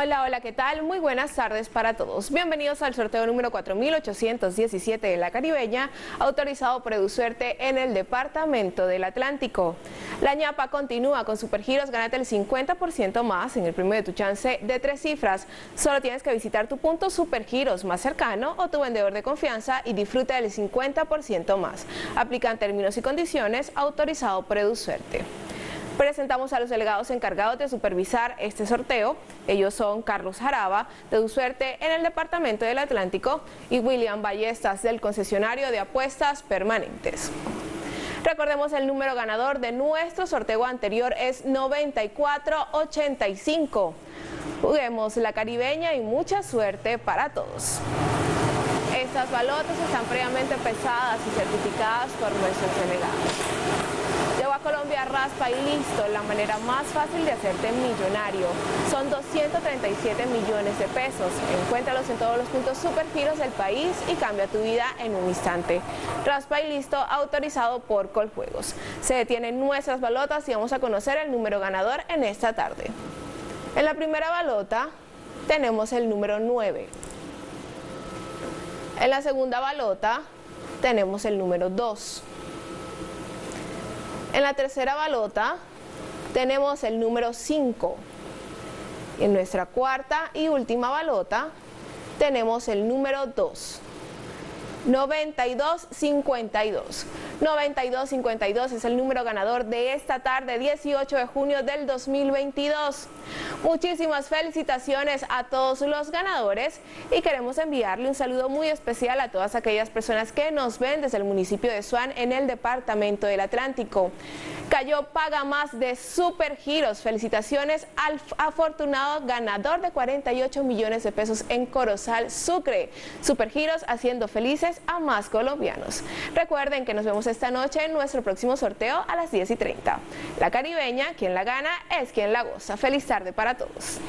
Hola, hola, ¿qué tal? Muy buenas tardes para todos. Bienvenidos al sorteo número 4817 de la Caribeña, autorizado por EduSuerte en el Departamento del Atlántico. La ñapa continúa con Supergiros, gánate el 50% más en el premio de tu chance de tres cifras. Solo tienes que visitar tu punto Supergiros más cercano o tu vendedor de confianza y disfruta del 50% más. Aplican términos y condiciones, autorizado por EduSuerte. Presentamos a los delegados encargados de supervisar este sorteo. Ellos son Carlos Jaraba, de Suerte en el Departamento del Atlántico, y William Ballestas, del concesionario de apuestas permanentes. Recordemos el número ganador de nuestro sorteo anterior es 9485. Juguemos la caribeña y mucha suerte para todos. Estas balotas están previamente pesadas y certificadas por nuestros delegados. Colombia raspa y listo, la manera más fácil de hacerte millonario. Son 237 millones de pesos. Encuéntralos en todos los puntos supergiros del país y cambia tu vida en un instante. Raspa y listo, autorizado por Coljuegos. Se detienen nuestras balotas y vamos a conocer el número ganador en esta tarde. En la primera balota tenemos el número 9. En la segunda balota tenemos el número 2. En la tercera balota tenemos el número 5. En nuestra cuarta y última balota tenemos el número 2. 9252. 9252 es el número ganador de esta tarde, 18 de junio del 2022. Muchísimas felicitaciones a todos los ganadores y queremos enviarle un saludo muy especial a todas aquellas personas que nos ven desde el municipio de Suan en el departamento del Atlántico. Cayó Paga Más de Super Giros. Felicitaciones al afortunado ganador de 48 millones de pesos en Corozal, Sucre. Super Giros haciendo felices a más colombianos. Recuerden que nos vemos esta noche en nuestro próximo sorteo a las 10 y 30. La caribeña, quien la gana, es quien la goza. Feliz tarde para todos.